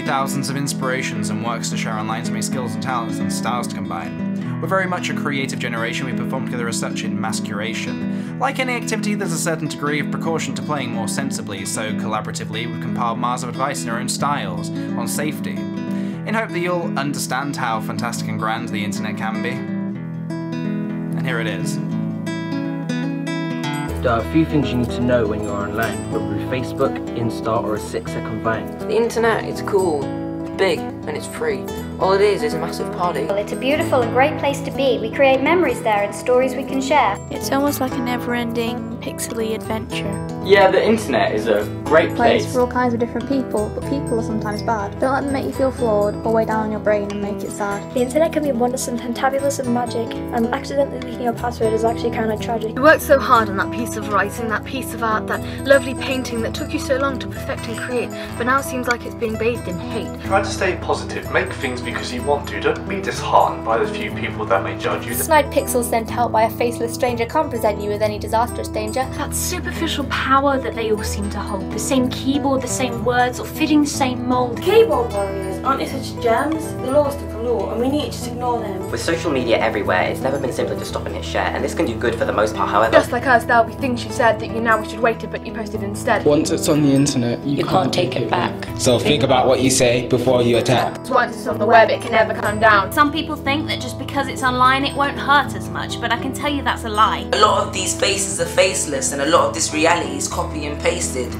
thousands of inspirations and works to share online so many skills and talents and styles to combine. We're very much a creative generation, we perform together as such in mass curation. Like any activity, there's a certain degree of precaution to playing more sensibly, so collaboratively we've compiled miles of advice in our own styles on safety, in hope that you'll understand how fantastic and grand the internet can be. And here it is. There uh, are a few things you need to know when you're online, whether through Facebook, Insta, or a six second Vine. The internet is cool, big, and it's free. All it is is a massive party. Well, it's a beautiful and great place to be. We create memories there and stories we can share. It's almost like a never ending pixely adventure. Yeah, the internet is a great place place. for all kinds of different people, but people are sometimes bad. Don't let them make you feel flawed or weigh down on your brain and make it sad. The internet can be wonderful and fantabulous and magic, and accidentally leaking your password is actually kind of tragic. You worked so hard on that piece of writing, that piece of art, that lovely painting that took you so long to perfect and create, but now it seems like it's being bathed in hate. Try to stay positive, make things because you want to, don't be disheartened by the few people that may judge you. Snide pixels sent out by a faceless stranger can't present you with any disastrous danger. That superficial power that they all seem to hold. The same keyboard, the same words, or fitting the same mould. Keyboard warriors, aren't they such gems? The lowest of the low, and we need to just ignore them. With social media everywhere, it's never been simpler to stop and hit share, and this can do good for the most part, however. Just like us, there'll be things you said that you now wish you'd waited, but you posted instead. Once it's on the internet, you, you can't, take it back. So think about what you say before you attack. Once it's on the web, it can never come down. Some people think that just because it's online, it won't hurt as much, but I can tell you that's a lie. A lot of these faces are faceless, and a lot of this reality is copy and pasted.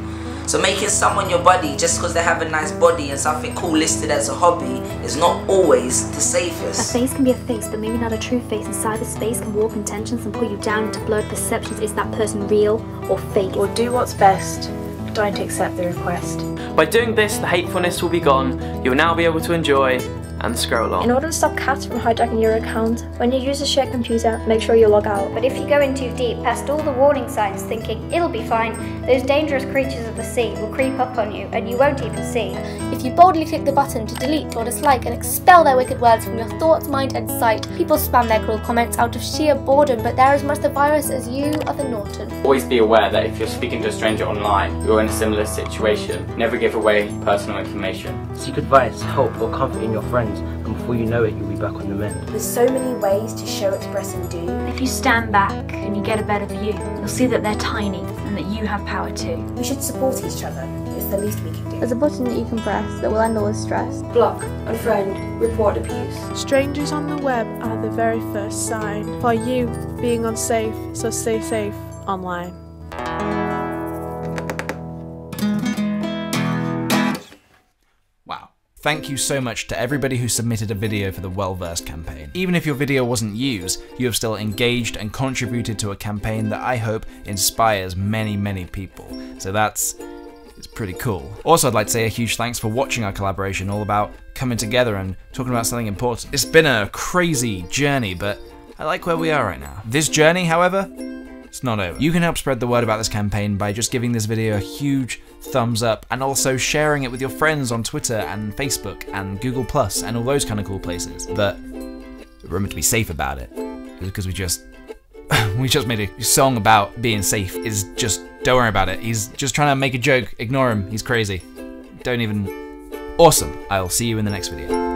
So making someone your buddy just because they have a nice body and something cool listed as a hobby is not always the safest. A face can be a face, but maybe not a true face. Inside the space can warp intentions and pull you down into blurred perceptions. Is that person real or fake? Or do what's best. Don't accept the request. By doing this, the hatefulness will be gone. You'll now be able to enjoy and scroll on. In order to stop cats from hijacking your account, when you use a shared computer, make sure you log out. But if you go in too deep, past all the warning signs, thinking it'll be fine, those dangerous creatures of the sea will creep up on you and you won't even see. If you boldly click the button to delete or dislike and expel their wicked words from your thoughts, mind, and sight, people spam their cruel comments out of sheer boredom, but they're as much the virus as you are the Norton. Always be aware that if you're speaking to a stranger online, you're in a similar situation. Never give away personal information. Seek advice, help, or comfort in your friends, and before you know it, you'll be back on the mend. There's so many ways to show, express, and do. If you stand back and you get a better view, you'll see that they're tiny and that you have power too. We should support each other. It's the least we can do. There's a button that you can press that will end all this stress. Block, unfriend, report abuse. Strangers on the web are the very first sign for you being unsafe, so stay safe online. Thank you so much to everybody who submitted a video for the Well Versed campaign. Even if your video wasn't used, you have still engaged and contributed to a campaign that I hope inspires many, many people. So that's it's pretty cool. Also, I'd like to say a huge thanks for watching our collaboration all about coming together and talking about something important. It's been a crazy journey, but I like where we are right now. This journey, however, it's not over. You can help spread the word about this campaign by just giving this video a huge thumbs up and also sharing it with your friends on Twitter and Facebook and Google Plus and all those kind of cool places. But remember to be safe about it because we just we just made a song about being safe. Is just don't worry about it. He's just trying to make a joke. Ignore him. He's crazy. Don't even. Awesome. I'll see you in the next video.